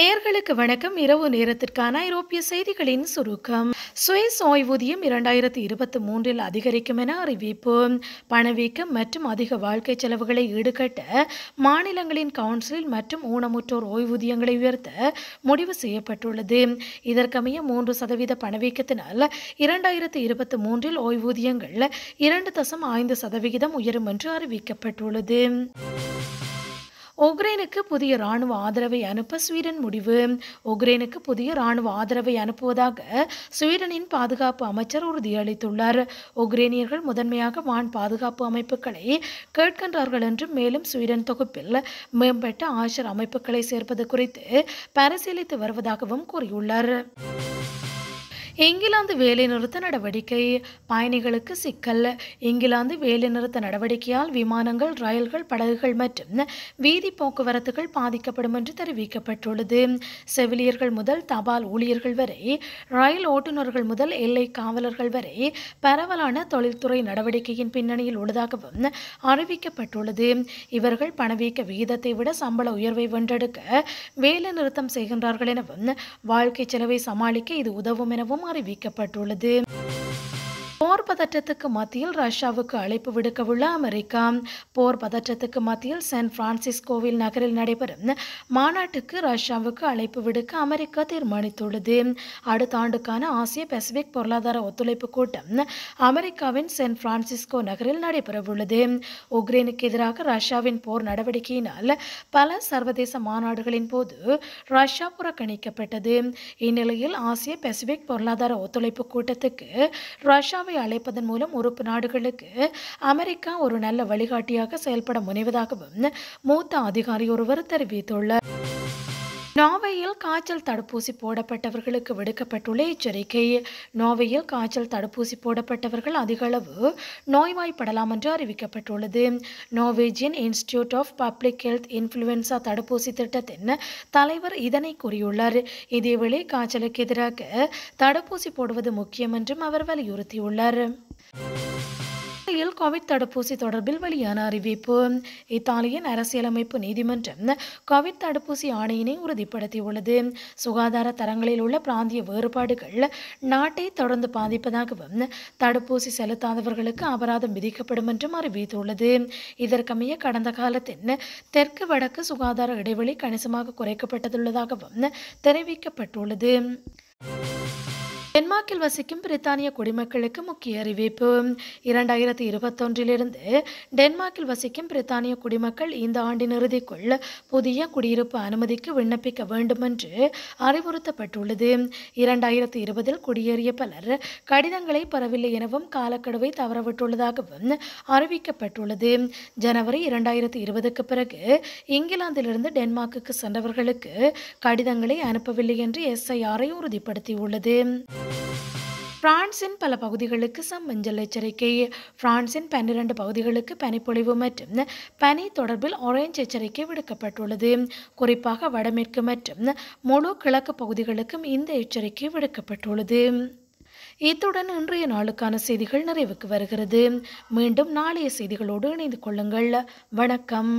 நேர்களுக்கு வணக்கம். இரவு நேரத்திற்கான ஐரோப்பிய செய்திகளின் சுருக்கம். சுவிஸ் ஓய்வூதியம் இரண்டாயிரத்தி இருபத்தி மூன்றில் அதிகரிக்கும் என அறிவிப்பு. பணவீக்கம் மற்றும் அதிக வாழ்க்கை செலவுகளை ஈடுகட்ட மாநிலங்களின் கவுன்சில் மற்றும் ஊனமுற்றோர் ஓய்வூதியங்களை உயர்த்த முடிவு செய்யப்பட்டுள்ளது. இதற்கமைய மூன்று சதவீத பணவீக்கத்தினால் இரண்டாயிரத்தி இருபத்தி மூன்றில் ஓய்வூதியங்கள் இரண்டு தசம் ஐந்து சதவிகிதம் உயரும் என்று அறிவிக்கப்பட்டுள்ளது. உக்ரைனுக்கு புதிய ராணுவ ஆதரவை அனுப்ப ஸ்வீடன் முடிவு. உக்ரைனுக்கு புதிய ராணுவ ஆதரவை அனுப்புவதாக ஸ்வீடனின் பாதுகாப்பு அமைச்சர் உறுதியளித்துள்ளார். உக்ரைனியர்கள் முதன்மையாக வான் பாதுகாப்பு அமைப்புகளை கேட்கின்றார்கள் என்றும் மேலும் ஸ்வீடன் தொகுப்பில் மேம்பட்ட ஆஷர் அமைப்புகளை சேர்ப்பது குறித்து பரிசீலித்து வருவதாகவும் கூறியுள்ளார். இங்கிலாந்து வேலைநிறுத்த நடவடிக்கை. பயணிகளுக்கு சிக்கல். இங்கிலாந்து வேலைநிறுத்த நடவடிக்கையால் விமானங்கள் ரயில்கள் படகுகள் மற்றும் வீதி போக்குவரத்துகள் பாதிக்கப்படும் என்று தெரிவிக்கப்பட்டுள்ளது. செவிலியர்கள் முதல் தபால் ஊழியர்கள் வரை ரயில் ஓட்டுநர்கள் முதல் எல்லை காவலர்கள் வரை பரவலான தொழில்துறை நடவடிக்கையின் பின்னணியில் உள்ளதாகவும் அறிவிக்கப்பட்டுள்ளது. இவர்கள் பணவீக்க விகிதத்தை விட சம்பள உயர்வை வென்றெடுக்க வேலை நிறுத்தம் செய்கின்றார்கள் எனவும் வாழ்க்கை செலவை சமாளிக்க இது உதவும் எனவும் அறிவிக்கப்பட்டுள்ளது போர் பதற்றத்துக்கு மத்தியில் ரஷ்யாவுக்கு அழைப்பு விடுக்கவுள்ள அமெரிக்கா. போர் பதற்றத்துக்கு மத்தியில் சான் பிரான்சிஸ்கோவில் நகரில் நடைபெறும் மாநாட்டுக்கு ரஷ்யாவுக்கு அழைப்பு விடுக்க அமெரிக்கா தீர்மானித்துள்ளது. அடுத்த ஆண்டுக்கான ஆசிய பசிபிக் பொருளாதார ஒத்துழைப்பு கூட்டம் அமெரிக்காவின் சான் பிரான்சிஸ்கோ நகரில் நடைபெறவுள்ளது. உக்ரைனுக்கு எதிராக ரஷ்யாவின் போர் நடவடிக்கையினால் பல சர்வதேச மாநாடுகளின் போது ரஷ்யா புறக்கணிக்கப்பட்டது. இந்நிலையில் ஆசிய பசிபிக் பொருளாதார ஒத்துழைப்பு கூட்டத்துக்கு இந்தியாவை அழைப்பதன் மூலம் உறுப்பு நாடுகளுக்கு அமெரிக்கா ஒரு நல்ல வழிகாட்டியாக செயல்பட முனைவதாகவும் மூத்த அதிகாரி ஒருவர் தெரிவித்துள்ளார். நார்வேயில் காய்ச்சல் தடுப்பூசி போடப்பட்டவர்களுக்கு விடுக்கப்பட்டுள்ள எச்சரிக்கை. நாவையில் காய்ச்சல் தடுப்பூசி போடப்பட்டவர்கள் அதிக அளவு நோய்வாய்ப்படலாம் என்று அறிவிக்கப்பட்டுள்ளது. Norwegian institute of public health influenza தடுப்பூசி திட்டத்தின் தலைவர் இதனை கூறியுள்ளார். இதேவேளை காய்ச்சலுக்கு எதிராக தடுப்பூசி போடுவது முக்கியம் என்றும் அவர் வலியுறுத்தியுள்ளார். இத்தாலியில் கோவிட் தடுப்பூசி தொடர்பில் வெளியான அறிவிப்பு. இத்தாலியின் அரசியலமைப்பு நீதிமன்றம் கோவிட் தடுப்பூசி ஆணையினை உறுதிப்படுத்தியுள்ளது. சுகாதார தரங்களில் உள்ள பிராந்திய வேறுபாடுகள் நாட்டை தொடர்ந்து பாதிப்பதாகவும் தடுப்பூசி செலுத்தாதவர்களுக்கு அபராதம் விதிக்கப்படும் என்றும் அறிவித்துள்ளது. இதற்கமைய கடந்த காலத்தின் தெற்கு வடக்கு சுகாதார இடைவெளி கணிசமாக குறைக்கப்பட்டுள்ளதாகவும் தெரிவிக்கப்பட்டுள்ளது. டென்மார்க்கில் வசிக்கும் பிரித்தானிய குடிமக்களுக்கு முக்கிய அறிவிப்பு. இரண்டாயிரத்தி இருபத்தொன்றிலிருந்து டென்மார்க்கில் வசிக்கும் பிரித்தானிய குடிமக்கள் இந்த ஆண்டின் இறுதிக்குள் புதிய குடியிருப்பு அனுமதிக்கு விண்ணப்பிக்க வேண்டும் என்று அறிவுறுத்தப்பட்டுள்ளது. இரண்டாயிரத்தி இருபதில் குடியேறிய பலர் கடிதங்களை பெறவில்லை எனவும் காலக்கெடுவை தவறவிட்டுள்ளதாகவும் அறிவிக்கப்பட்டுள்ளது. ஜனவரி இரண்டாயிரத்தி இருபதுக்கு பிறகு இங்கிலாந்திலிருந்து டென்மார்க்குக்கு சென்றவர்களுக்கு கடிதங்களை அனுப்பவில்லை என்று எஸ்ஐஆரை உறுதிப்படுத்தியுள்ளது. பிரான்சின் பல பகுதிகளுக்கு சம்மஞ்சள் எச்சரிக்கை. பிரான்சின் பன்னிரண்டு பகுதிகளுக்கு பனிப்பொழிவு மற்றும் பனி தொடர்பில் ஆரஞ்ச் எச்சரிக்கை விடுக்கப்பட்டுள்ளது. குறிப்பாக வடமேற்கு மற்றும் முழு கிழக்கு பகுதிகளுக்கும் இந்த எச்சரிக்கை விடுக்கப்பட்டுள்ளது. இத்துடன் இன்றைய நாளுக்கான செய்திகள் நிறைவுக்கு வருகிறது. மீண்டும் நாளைய செய்திகளோடு இணைந்து கொள்ளுங்கள். வணக்கம்.